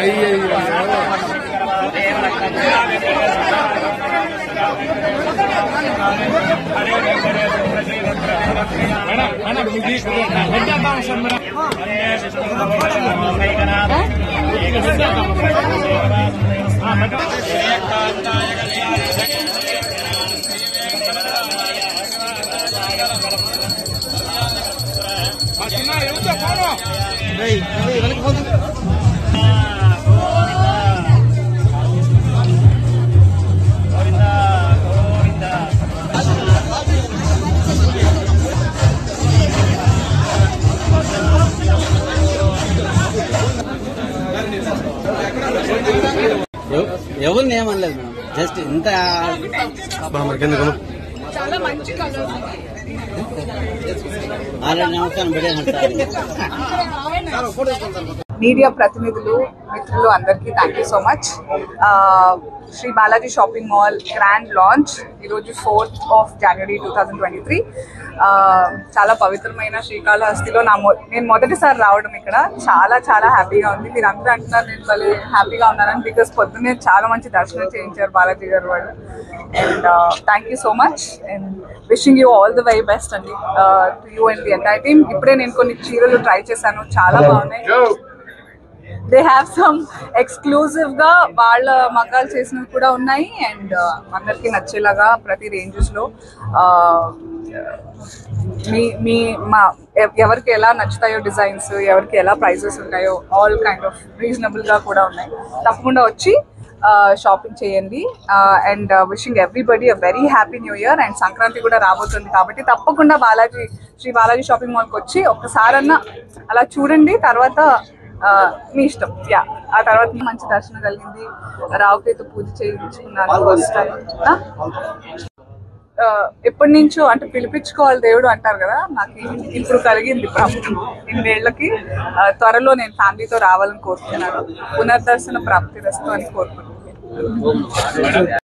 Đây, đây, ఎవరిని ఏమనలేదు madam. Just ఇంత చాలా మంచి కలర్. ఆల్రెడీ నమస్కారం పెట్టేమంటారు మీడియా ప్రతినిధులు మిత్రులు అందరికీ thank you so much Shri Balaji shopping mall grand launch ఈరోజు fourth of January two thousand twenty three చాలా పవిత్రమైన శ్రీకాళహస్తిలో నా నేను మొదటిసారి రావడం ఇక్కడ. చాలా చాలా హ్యాపీగా ఉంది. మీరు అందరూ అంటున్నారు నేను భలే హ్యాపీగా ఉన్నానని బికాస్ పొద్దున్నే చాలా మంచి దర్శనం చేయించారు బాలాజీ గారు వాళ్ళు. And thank you so much and wishing you all the very best అండి. To you and the entire team ఇప్పుడే నేను కొన్ని చీరలు ట్రై చేశాను. చాలా బాగున్నాయి. దే హ్యావ్ సమ్ ఎక్స్క్లూజివ్గా వాళ్ళ మగ్గాలు చేసినవి కూడా ఉన్నాయి. అండ్ uh, అందరికి నచ్చేలాగా ప్రతి రేంజెస్లో uh, మీ మీ మా ఎవరికి ఎలా నచ్చుతాయో డిజైన్స్ ఎవరికి ఎలా ప్రైజెస్ ఉంటాయో ఆల్ కైండ్ ఆఫ్ రీజనబుల్గా కూడా ఉన్నాయి. తప్పకుండా వచ్చి uh, షాపింగ్ చేయండి. And wishing everybody a very happy new year and Sankranti కూడా రాబోతుంది కాబట్టి తప్పకుండా బాలాజీ శ్రీ బాలాజీ షాపింగ్ మాల్కి వచ్చి ఒక్కసారన్నా అలా చూడండి. తర్వాత మీ ఇష్టం. యా. ఆ తర్వాత మంచి దర్శనం కలిగింది. రావుకేతు పూజ చేయించుకున్నాను ఫస్ట్ టైం ఎప్పటి నుంచో అంటే పిలిపించుకోవాలి దేవుడు అంటారు కదా నాకు ఇప్పుడు కలిగింది ప్రాప్తం. ఇన్నేళ్ళకి త్వరలో నేను ఫ్యామిలీతో రావాలని కోరుకుంటున్నాను పునర్దర్శన ప్రాప్తి రస్తు అని కోరుకుంటున్నాను.